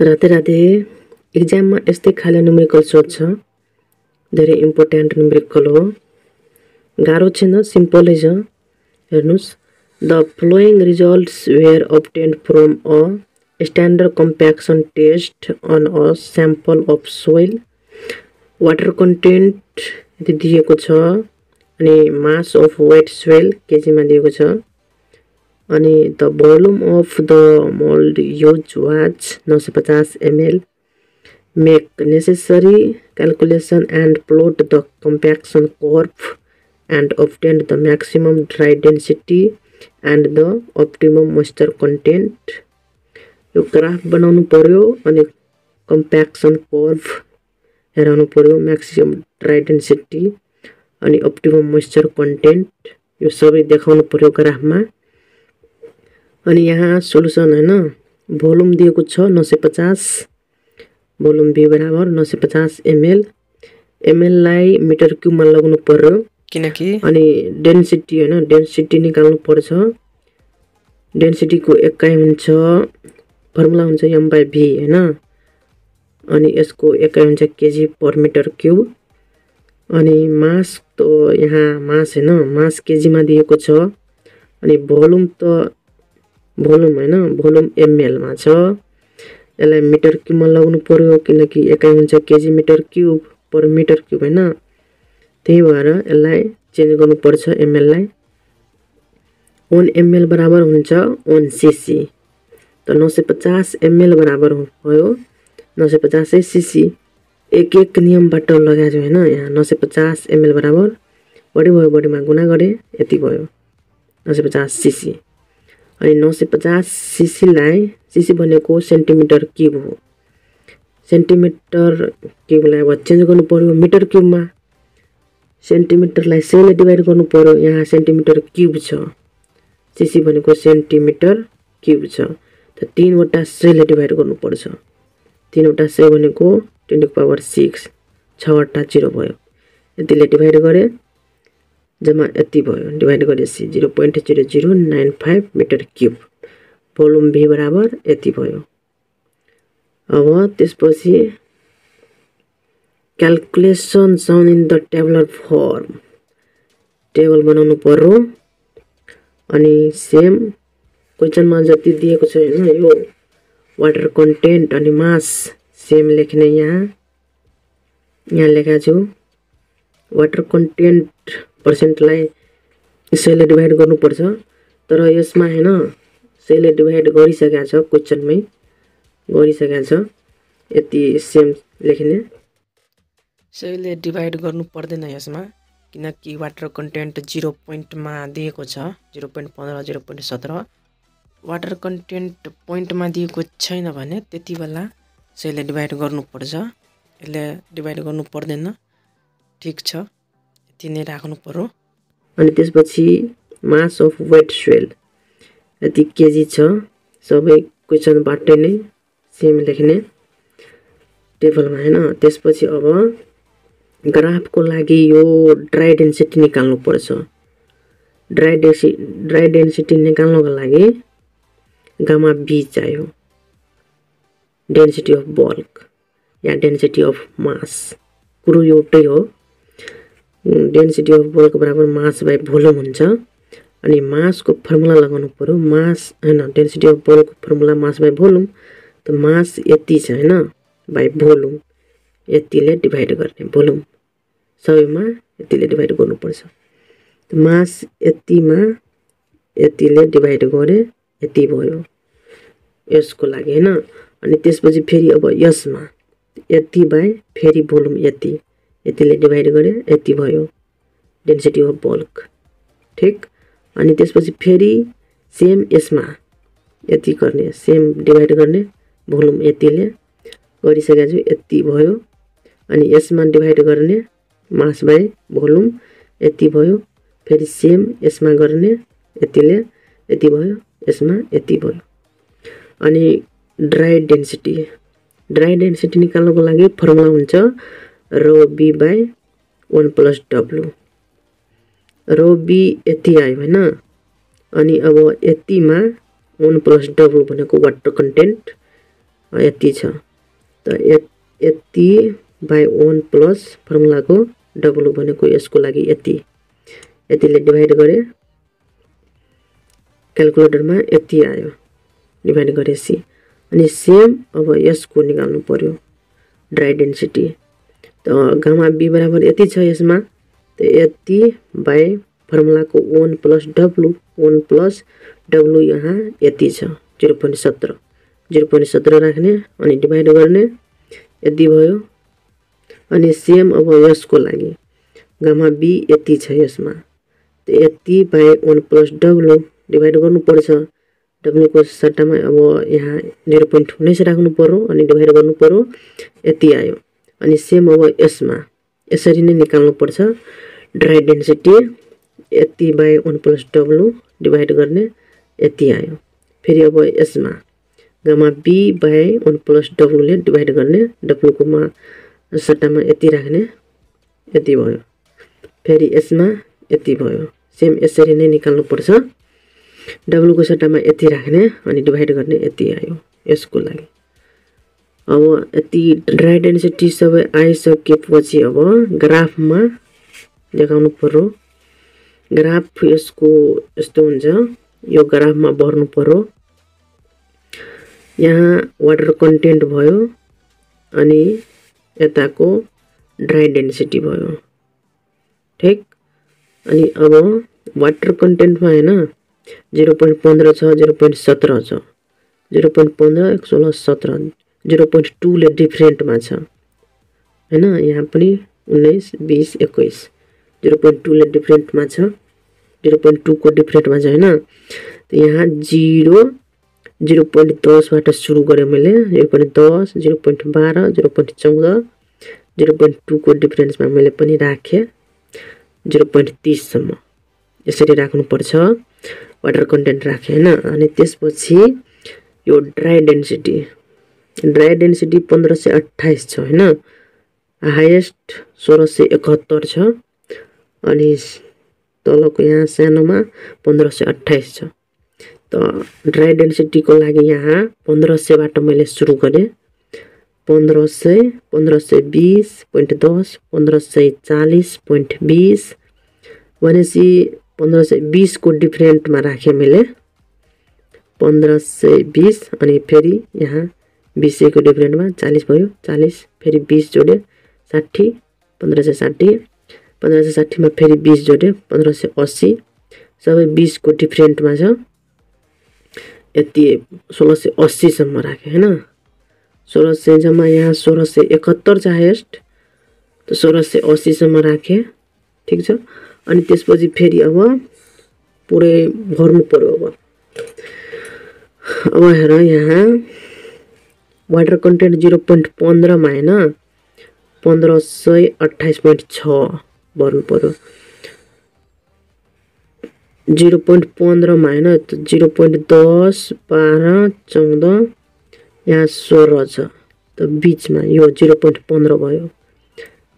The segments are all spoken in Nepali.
राधे राधे इक्जाममा यस्तै खाले न्युमेरिकल सोध्छ धेरै इम्पोर्टेन्ट न्युमेरिकल हो। गाह्रो छैन सिम्पलै छ। हेर्नुहोस् the following results were obtained from a standard compaction test on a sample of soil water content दिएको छ अनि मास अफ वेट सोइल केजीमा दिएको छ। अनि the volume of the mould used was नौ सय पचास ML make necessary calculation and plot the compaction curve and obtained the maximum dry density and the optimum moisture content यो ग्राफ बनाउनु पर्यो अनि कम्प्याक्सन कर्भ हेराउनु पर्यो म्याक्सिमम ड्राई डेन्सिटी अनि अप्टिमम मोइस्चर कन्टेन्ट यो सबै देखाउनु पर्यो ग्राफमा अनि यहाँ सोलुसन होइन? भोल्युम दिएको छ नौ सय पचास। भोल्युम बी बराबर नौ सय पचास एमएल। एमएललाई मिटर क्युबमा लगाउनु पर्यो। किनकि? अनि डेन्सिटी होइन डेन्सिटी निकाल्नु पर्छ। डेन्सिटीको एकाइ हुन्छ फर्मुला हुन्छ एम बाई भी होइन। अनि यसको एकाइ हुन्छ केजी पर मिटर क्युब। अनि मास त यहाँ मास होइन मास केजीमा दिएको छ। अनि भोल्युम त भोल्युम होइन भोल्युम एमएलमा छ। यसलाई मिटर क्युबमा लगाउनु पऱ्यो किनकि एकाइ हुन्छ KG metre cube per metre cube होइन। त्यही भएर यसलाई चेन्ज गर्नुपर्छ एमएललाई वान एमएल बराबर हुन्छ वान सिसी त नौ सय पचास एमएल बराबर भयो नौ सय पचासै सिसी एक एक नियमबाट लगाएको छु होइन यहाँ नौ सय पचास एमएल बराबर। बढी भयो बढीमा गुना गरेँ यति भयो। नौ सय पचास सिसी अनि नौ सय पचास सिसीलाई सिसी भनेको सेन्टिमिटर क्युब हो। सेन्टिमिटर क्युबलाई अब चेन्ज गर्नु पऱ्यो मिटर क्युबमा सेन्टिमिटरलाई सेले डिभाइड गर्नु पऱ्यो यहाँ सेन्टिमिटर क्युब छ। सिसी भनेको सेन्टिमिटर क्युब छ। त तिनवटा सेले डिभाइड गर्नुपर्छ तिनवटा से भनेको ट्वेन्टी पावर सिक्स छवटा जिरो भयो। यतिले डिभाइड गरेँ जम्मा यति भयो डिभाइड गरेपछि zero point zero zero nine five metre cube volume भी बराबर यति भयो अब त्यसपछि calculation shown in the tabular form table बनाउनु पर्यो अनि सेम क्वेसनमा जति दिएको छ होइन यो वाटर कन्टेन्ट अनि मास सेम लेख्ने यहाँ यहाँ लेखाएको छु वाटर कन्टेन्ट पर्सेन्टलाई सेले डिभाइड गर्नुपर्छ। तर यसमा होइन सेले डिभाइड गरिसकेको छ क्वेसनमै गरिसकेको छ। यति सेम लेख्ने। सेले डिभाइड गर्नु पर्दैन यसमा किनकि वाटर कन्टेन्ट जिरो पोइन्टमा दिएको छ जिरो पोइन्ट पन्ध्र जिरो पोइन्ट सत्र। वाटर कन्टेन्ट पोइन्टमा दिएको छैन भने त्यति बेला सेले डिभाइड गर्नुपर्छ। यसले डिभाइड गर्नु पर्दैन। ठिक छ। यति नै राख्नु पऱ्यो अनि त्यसपछि मास अफ वेट स्वेल यति केजी छ। सबै क्वेसनबाट नै सेम लेख्ने टेबलमा होइन त्यसपछि अब ग्राफको लागि यो ड्राई डेन्सिटी निकाल्नु पर्छ। ड्राई डेन्सि ड्राई डेन्सिटी निकाल्नको लागि गामा बी चाहियो। डेन्सिटी अफ बल्क या डेन्सिटी अफ मास। कुरो एउटै हो। डेन्सिटी अफ बल्क बराबर मास बाई भोल्युम हुन्छ। अनि मासको फर्मुला लगाउनु पऱ्यो मास होइन डेन्सिटी अफ बल्कको फर्मुला मास बाई भोल्युम त मास यति छ होइन? बाई भोल्युम यतिले डिभाइड गर्ने भोल्युम सबैमा यतिले डिभाइड गर्नुपर्छ। मास यतिमा यतिले डिभाइड गरे यति भयो। यसको लागि होइन? अनि त्यसपछि फेरि अब यसमा। यति बाई फेरि भोल्युम यति। यतिले डिभाइड गरेँ यति भयो डेन्सिटी अफ बल्क। ठिक? अनि त्यसपछि फेरि सेम यसमा यति गर्ने सेम डिभाइड गर्ने भोल्युम यतिले गरिसकेको छु यति भयो। अनि यसमा डिभाइड गर्ने मास बाई भोल्युम यति भयो फेरि सेम यसमा गर्ने यतिले यति भयो यसमा यति भयो। अनि ड्राई डेन्सिटी ड्राई डेन्सिटी निकाल्नको लागि फर्मुला हुन्छ rho B by one plus W. Rho B यति आयो होइन? अनि अब यतिमा वान प्लस डब्लु भनेको वाटर कन्टेन्ट यति छ। त यति बाई वान प्लस फर्मुलाको डब्लु भनेको यसको लागि यति। यतिले डिभाइड गरे क्यालकुलेटरमा यति आयो डिभाइड गरेपछि। अनि सेम अब यसको निकाल्नु पर्यो ड्राई डेन्सिटी गामा बी बराबर यति छ यसमा। त यति by फर्मुलाको one plus W one plus W यहाँ यति छ जिरो पोइन्ट सत्र। जिरो पोइन्ट सत्र राख्ने अनि डिभाइड गर्ने यति भयो। अनि सेम अब यसको लागि गामा बी यति छ यसमा। त यति by one plus W divide गर्नुपर्छ। डब्लुको सट्टामा अब यहाँ जिरो पोइन्ट उन्नाइस राख्नु पऱ्यो अनि डिभाइड गर्नु पऱ्यो यति आयो। अनि सेम अब यसमा। यसरी नै निकाल्नुपर्छ ड्राई डेन्सिटी यति by one plus W divide गर्ने यति आयो। फेरि अब यसमा gamma B by one plus डब्लुले divide गर्ने डब्लुकोमा सट्टामा यति राख्ने यति भयो। फेरि यसमा यति भयो। सेम यसरी नै निकाल्नुपर्छ डब्लुको सट्टामा यति राख्ने अनि डिभाइड गर्ने यति आयो यसको लागि। अब यति ड्राई डेन्सिटी सबै आइसकेपछि अब ग्राफमा देखाउनु पर्यो। ग्राफ यसको यस्तो हुन्छ यो ग्राफमा भर्नु पर्यो। यहाँ वाटर कन्टेन्ट भयो अनि यताको ड्राई डेन्सिटी भयो। ठिक? अनि अब वाटर कन्टेन्टमा होइन जिरो पोइन्ट पन्ध्र छ जिरो पोइन्ट सत्र छ। जिरो पोइन्ट पन्ध्र एक सोह्र सत्र। जिरो पोइन्ट टूले डिफ्रेन्टमा छ। होइन यहाँ पनि उन्नाइस बिस एक्काइस। जिरो पोइन्ट टूले डिफ्रेन्टमा छ। जिरो पोइन्ट टूको डिफ्रेन्टमा छ होइन यहाँ जिरो जिरो पोइन्ट दसबाट सुरु गरेँ मैले। जिरो पोइन्ट दस जिरो पोइन्ट बाह्र जिरो पोइन्ट चौध जिरो पोइन्ट टूको डिफ्रेन्समा मैले पनि राखेँ। जिरो पोइन्ट तिससम्म यसरी राख्नुपर्छ। वाटर कन्टेन्ट राखेँ होइन अनि त्यसपछि यो ड्राई डेन्सिटी ड्राई डेन्सिटी पन्ध्र सय अट्ठाइस छ होइन? हाइएस्ट सोह्र सय एकहत्तर छ। अनि तलको यहाँ सानोमा पन्ध्र सय अट्ठाइस छ। त ड्राई डेन्सिटीको लागि यहाँ पन्ध्र सयबाट मैले सुरु गरेँ। पन्ध्र सय पन्ध्र सय बिस पोइन्ट दस पन्ध्र सय चालिस पोइन्ट बिस। भनेपछि पन्ध्र सय बिसको डिफ्रेन्टमा राखेँ मैले। पन्ध्र सय बिस अनि फेरि यहाँ बिस सयको डिफ्रेन्टमा चालिस भयो चालिस फेरि बिस जोड्यो साठी पन्ध्र सय साठी पन्ध्र सय साठीमा फेरि बिस जोड्यो पन्ध्र सय अस्सी सबै बिसको डिफ्रेन्टमा छ। यति सोह्र सय अस्सीसम्म राखेँ होइन? सोह्र सय जम्मा यहाँ सोह्र सय एकहत्तर छ हाइएस्ट त सोह्र सय अस्सीसम्म राखेँ ठिक छ? अनि त्यसपछि फेरि अब पुरै भर्नु पऱ्यो अब। अब हेर यहाँ। वाटर कन्टेन्ट जिरो पोइन्ट पन्ध्रमा होइन पन्ध्र सय अट्ठाइस पोइन्ट छ भर्नु पऱ्यो जिरो पोइन्ट पन्ध्रमा होइन जिरो पोइन्ट दस बाह्र चौध यहाँ सोह्र छ। त बिचमा यो जिरो पोइन्ट पन्ध्र भयो।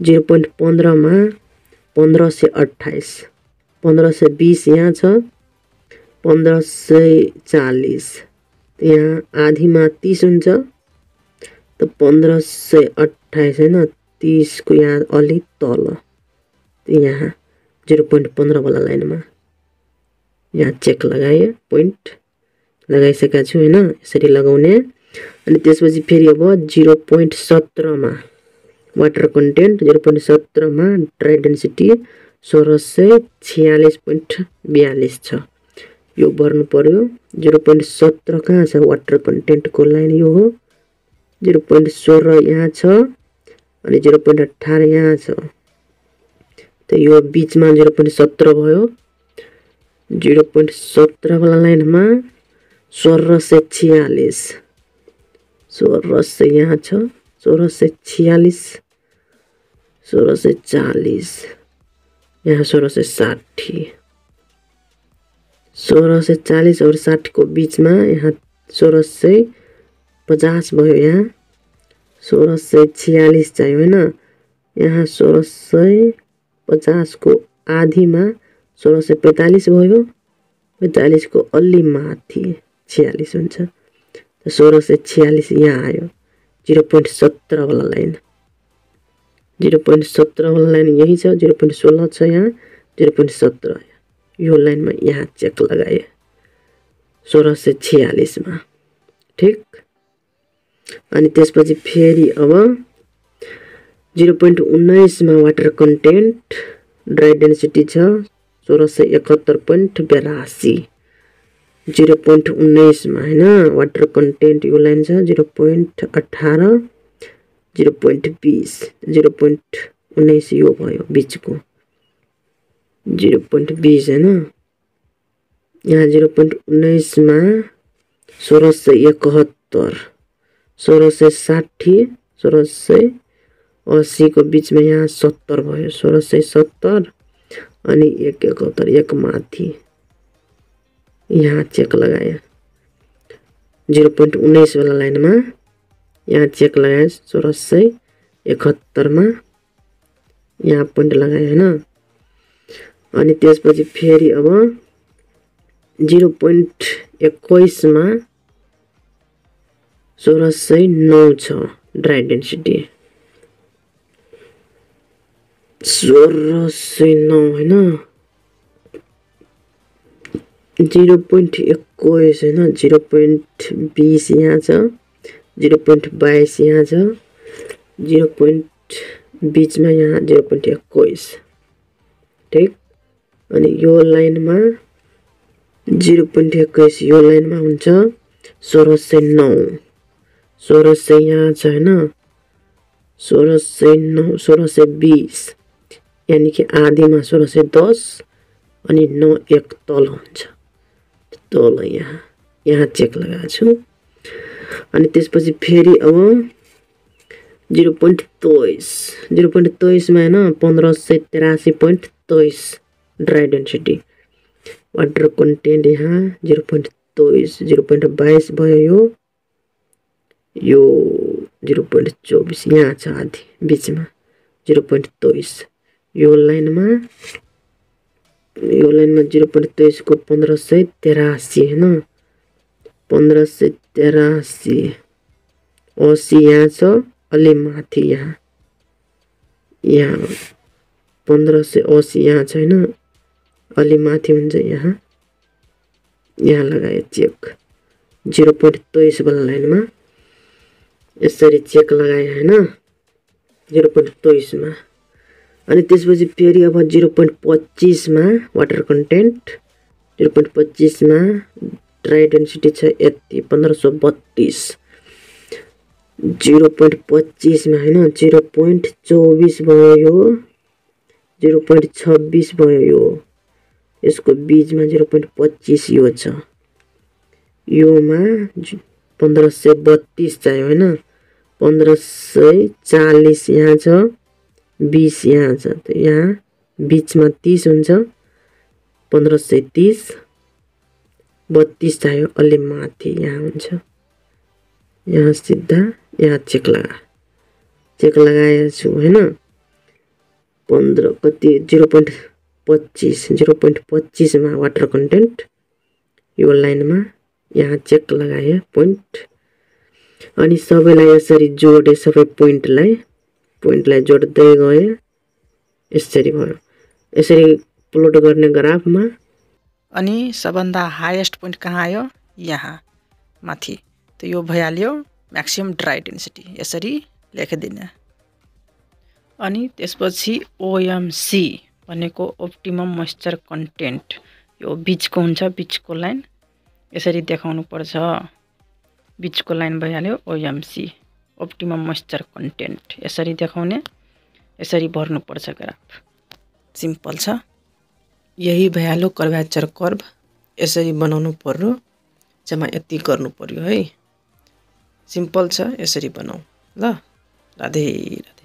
जिरो पोइन्ट पन्ध्रमा पन्ध्र सय अट्ठाइस पन्ध्र सय बिस यहाँ छ पन्ध्र सय चालिस। यहाँ आधीमा तिस हुन्छ। त पन्ध्र सय अट्ठाइस होइन तिसको यहाँ अलिक तल। यहाँ जिरो पोइन्ट पन्ध्रवाला लाइनमा। यहाँ चेक लगाएँ पोइन्ट लगाइसकेको छु होइन यसरी लगाउने। अनि त्यसपछि फेरि अब जिरो पोइन्ट सत्रमा वाटर कन्टेन्ट जिरो पोइन्ट सत्रमा ड्राई डेन्सिटी सोह्र सय छ्यालिस पोइन्ट बयालिस छ। यो भर्नु पऱ्यो जिरो पोइन्ट सत्र कहाँ छ? वाटर कन्टेन्टको लाइन यो हो। जिरो पोइन्ट सोह्र यहाँ छ अनि जिरो पोइन्ट अठार यहाँ छ त यो बिचमा जिरो पोइन्ट सत्र भयो जिरो पोइन्ट सत्रवाला लाइनमा सोह्र सय छ्यालिस सोह्र सय यहाँ छ सोह्र सय छ्यालिस सोह्र सय चालिस यहाँ सोह्र सय साठी सोह्र सय चालिस और साठीको बिचमा यहाँ सोह्र सय पचास भयो यहाँ। सोह्र सय छ्यालिस चाहियो होइन। यहाँ सोह्र सय पचासको आधीमा सोह्र सय पैँतालिस भयो। पैँतालिसको अलि माथि छ्यालिस हुन्छ। सोह्र सय छ्यालिस यहाँ आयो। जिरो पोइन्ट सत्रवाला लाइन। जिरो पोइन्ट सत्रवाला लाइन यहीँ छ। जिरो पोइन्ट सोह्र छ यहाँ। जिरो पोइन्ट सत्र यो लाइनमा यहाँ चेक लगाए। सोह्र सय छ्यालिसमा। ठिक? अनि त्यसपछि फेरि अब जिरो पोइन्ट उन्नाइसमा वाटर कन्टेन्ट ड्राई डेन्सिटी छ सोह्र सय एकहत्तर पोइन्ट बेरासी। जिरो पोइन्ट उन्नाइसमा होइन वाटर कन्टेन्ट यो लाइन छ जिरो पोइन्ट अठार जिरो पोइन्ट बिस जिरो पोइन्ट उन्नाइस यो भयो बिचको। जिरो पोइन्ट बिस होइन। यहाँ जिरो पोइन्ट उन्नाइसमा सोह्र सय एकहत्तर। सोह्र सय साठी सोह्र सय असीको बिचमा यहाँ सत्तर भयो। सोह्र सय सत्तर अनि एक एकहत्तर एक माथि। यहाँ चेक लगाएँ। जिरो पोइन्ट उन्नाइसवाला लाइनमा यहाँ चेक लगाएँ। सोह्र सय एकहत्तरमा यहाँ पोइन्ट लगाएँ होइन? अनि त्यसपछि फेरि अब जिरो पोइन्ट एक्काइसमा सोह्र सय नौ छ ड्राई डेन्सिटी सोह्र सय नौ होइन? जिरो पोइन्ट एक्काइस होइन? जिरो पोइन्ट बिस यहाँ छ जिरो पोइन्ट बाइस यहाँ छ जिरो पोइन्ट बिचमा यहाँ जिरो पोइन्ट एक्काइस। ठिक? अनि यो लाइनमा जिरो पोइन्ट एक्काइस यो लाइनमा हुन्छ सोह्र सय नौ। सोह्र सय यहाँ छ होइन सोह्र सय नौ सोलह सय बिस यानि कि आधीमा सोह्र सय दस अनि नौ एक तल हुन्छ तल यहाँ यहाँ चेक लगाएको छु अनि त्यसपछि फेरि अब जिरो तेइस जिरो पोइन्ट तेइसमा होइन पन्ध्र सय तिरासी पोइन्ट तेइस ड्राई डेन्सिटी वाटर कन्टेन्ट यहाँ जिरो पोइन्ट तेइस जिरो पोइन्ट बाइस भयो यो यो जिरो पोइन्ट चौबिस यहाँ छ आधी बिचमा जिरो पोइन्ट तेइस यो लाइनमा यो लाइनमा जिरो पोइन्ट तेइसको पन्ध्र सय तेरासी होइन पन्ध्र सय तेरासी असी यहाँ छ अलि माथि यहाँ यहाँ पन्ध्र सय असी यहाँ छैन अलि माथि हुन्छ यहाँ यहाँ लगाए चेक जिरो पोइन्ट तेइसवाला लाइनमा यसरी चेक लगाएँ होइन? जिरो पोइन्ट तेइसमा अनि त्यसपछि फेरि अब जिरो पोइन्ट पच्चिसमा वाटर कन्टेन्ट जिरो पोइन्ट पच्चिसमा ड्राई डेन्सिटी छ यति पन्ध्र सौ बत्तिस। जिरो पोइन्ट पच्चिसमा होइन? जिरो पोइन्ट चौबिस भयो यो। जिरो पोइन्ट छब्बिस भयो यो। यसको बिचमा जिरो पोइन्ट पच्चिस यो छ। योमा पन्ध्र सय बत्तिस चाहियो होइन? पन्ध्र सय चालिस यहाँ छ बिस यहाँ छ। यहाँ बिचमा तिस हुन्छ पन्ध्र सय तिस बत्तिस चाहियो अलि माथि यहाँ हुन्छ। यहाँ सिधा यहाँ चेक लगा। चेक लगाएको छु होइन? पन्ध्र कति जिरो पोइन्ट पच्चिस जिरो पोइन्ट पच्चिसमा वाटर कन्टेन्ट। यो लाइनमा यहाँ चेक लगाएँ पोइन्ट अनि सबैलाई यसरी जोडेँ सबै पोइन्टलाई पोइन्टलाई जोड्दै गएँ। यसरी भयो। यसरी प्लोट गर्ने ग्राफमा। अनि सबभन्दा हाइएस्ट पोइन्ट कहाँ आयो? यहाँ माथि। त यो भइहाल्यो म्याक्सिमम् ड्राई डेन्सिटी यसरी लेखिदिने। अनि त्यसपछि ओएमसी भनेको ओप्टिमम मोइस्चर कन्टेन्ट यो बिचको हुन्छ बिचको लाइन यसरी देखाउनु पर्छ। बिचको लाइन भइहाल्यो ओएमसी अप्टिमम मोइस्चर कन्टेन्ट यसरी देखाउने यसरी भर्नुपर्छ ग्राफ। सिम्पल छ। यही भइहाल्यो कर्भ्याचर कर्भ। यसरी बनाउनु पर्यो जम्मा यति गर्नु पर्यो है। सिम्पल छ यसरी बनाऊ। ल राधे।